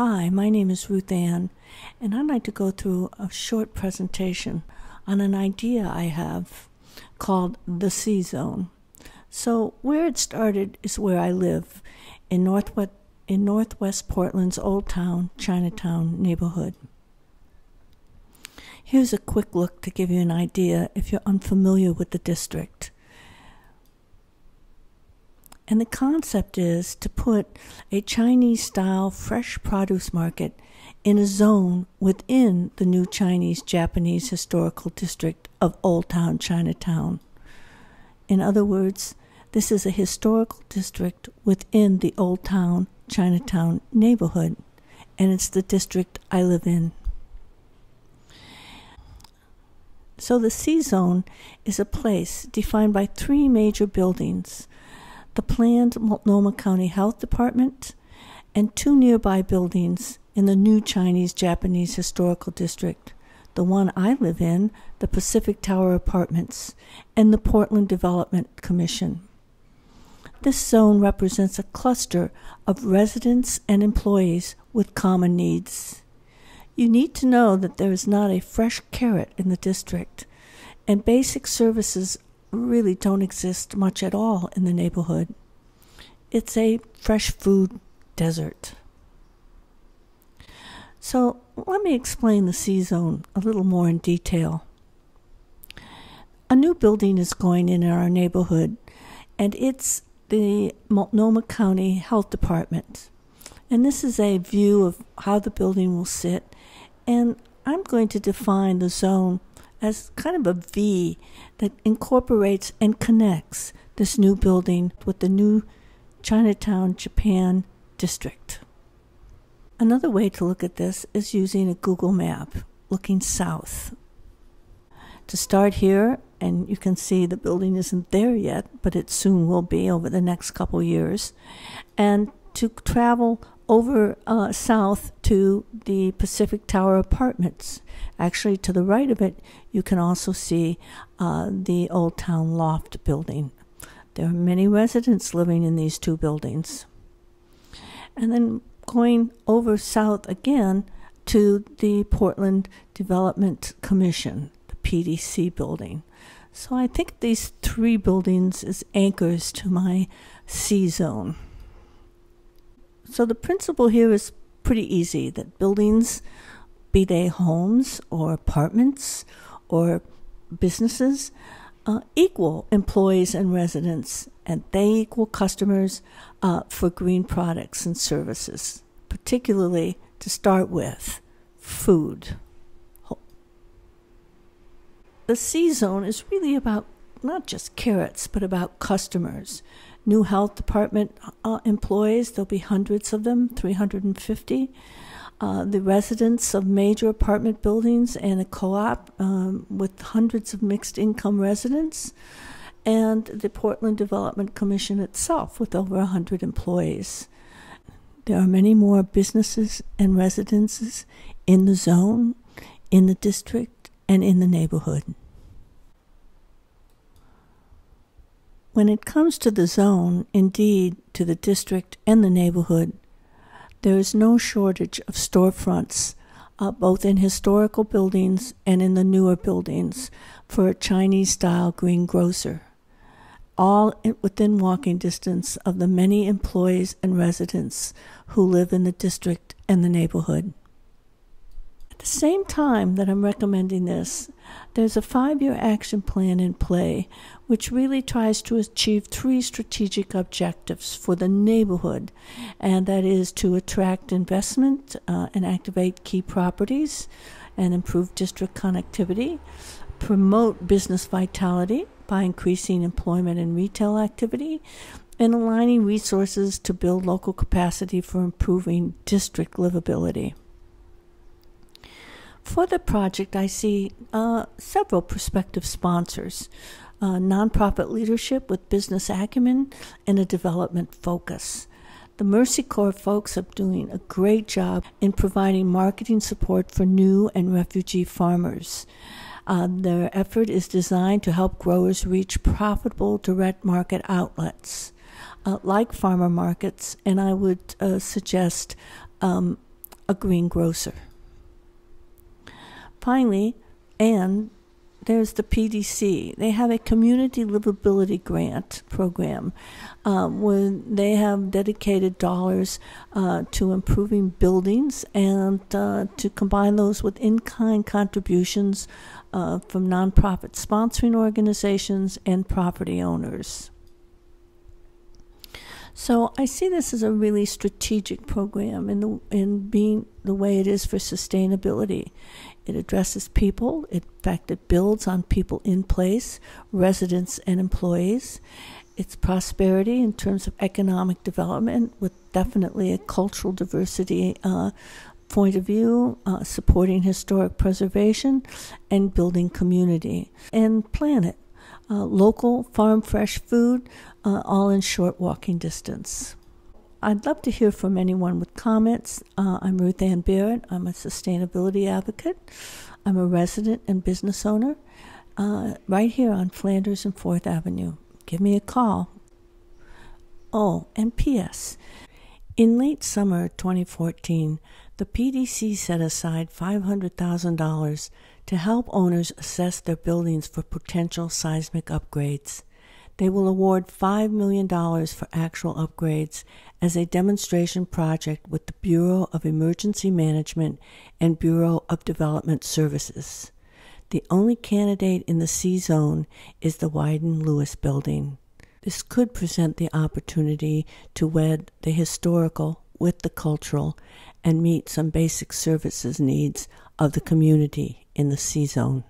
Hi, my name is Ruth Ann, and I'd like to go through a short presentation on an idea I have called the C Zone. So, where it started is where I live in Northwest, in Northwest Portland's Old Town, Chinatown neighborhood. Here's a quick look to give you an idea if you're unfamiliar with the district. And the concept is to put a Chinese style fresh produce market in a zone within the new Chinese Japanese historical district of Old Town Chinatown. In other words, this is a historical district within the Old Town Chinatown neighborhood, and it's the district I live in. So the C zone is a place defined by three major buildings the planned Multnomah County Health Department, and two nearby buildings in the new Chinese Japanese Historical District the one I live in, the Pacific Tower Apartments, and the Portland Development Commission. This zone represents a cluster of residents and employees with common needs. You need to know that there is not a fresh carrot in the district, and basic services really don't exist much at all in the neighborhood. It's a fresh food desert. So let me explain the C zone a little more in detail. A new building is going in our neighborhood, and it's the Multnomah County Health Department. And this is a view of how the building will sit. And I'm going to define the zone as kind of a V that incorporates and connects this new building with the new Chinatown, Japan district. Another way to look at this is using a Google map, looking south. To start here, and you can see the building isn't there yet, but it soon will be over the next couple years, and to travel over uh, south to the Pacific Tower Apartments. Actually, to the right of it, you can also see uh, the Old Town Loft building. There are many residents living in these two buildings. And then going over south again to the Portland Development Commission, the PDC building. So I think these three buildings as anchors to my C zone. So the principle here is pretty easy that buildings, be they homes or apartments or businesses, uh, equal employees and residents, and they equal customers uh, for green products and services, particularly to start with food. The C zone is really about not just carrots, but about customers new health department uh, employees. There'll be hundreds of them, 350. Uh, the residents of major apartment buildings and a co op um, with hundreds of mixed income residents, and the Portland Development Commission itself with over 100 employees. There are many more businesses and residences in the zone, in the district, and in the neighborhood. When it comes to the zone, indeed to the district and the neighborhood, there is no shortage of storefronts, uh, both in historical buildings and in the newer buildings, for a Chinese style greengrocer, all within walking distance of the many employees and residents who live in the district and the neighborhood. At the same time that I'm recommending this, there's a five year action plan in play which really tries to achieve three strategic objectives for the neighborhood, and that is to attract investment uh, and activate key properties and improve district connectivity, promote business vitality by increasing employment and retail activity, and aligning resources to build local capacity for improving district livability. For the project, I see uh, several prospective sponsors, uh, nonprofit leadership with business acumen, and a development focus. The Mercy Corps folks are doing a great job in providing marketing support for new and refugee farmers. Uh, their effort is designed to help growers reach profitable direct market outlets uh, like farmer markets, and I would uh, suggest um, a greengrocer. Finally, and there's the PDC. They have a community livability grant program um, where they have dedicated dollars uh, to improving buildings and uh, to combine those with in kind contributions uh, from nonprofit sponsoring organizations and property owners. So I see this as a really strategic program in the in being the way it is for sustainability. It addresses people. In fact, it builds on people in place, residents and employees. It's prosperity in terms of economic development, with definitely a cultural diversity uh, point of view, uh, supporting historic preservation, and building community and planet. Uh, local farm fresh food, uh, all in short walking distance. I'd love to hear from anyone with comments. Uh, I'm Ruth Ann Barrett. I'm a sustainability advocate. I'm a resident and business owner uh, right here on Flanders and 4th Avenue. Give me a call. Oh, and P.S. In late summer 2014, the PDC set aside $500,000 to help owners assess their buildings for potential seismic upgrades. They will award $5 million for actual upgrades as a demonstration project with the Bureau of Emergency Management and Bureau of Development Services. The only candidate in the C zone is the Wyden Lewis building. This could present the opportunity to wed the historical with the cultural and meet some basic services needs of the community in the C zone.